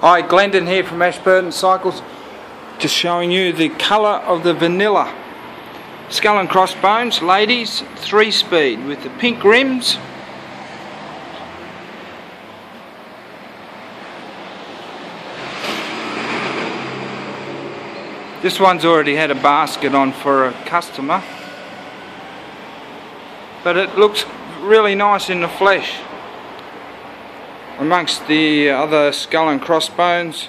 Hi, Glendon here from Ashburton Cycles. Just showing you the colour of the vanilla. Skull and crossbones, ladies, three speed with the pink rims. This one's already had a basket on for a customer. But it looks really nice in the flesh amongst the other skull and crossbones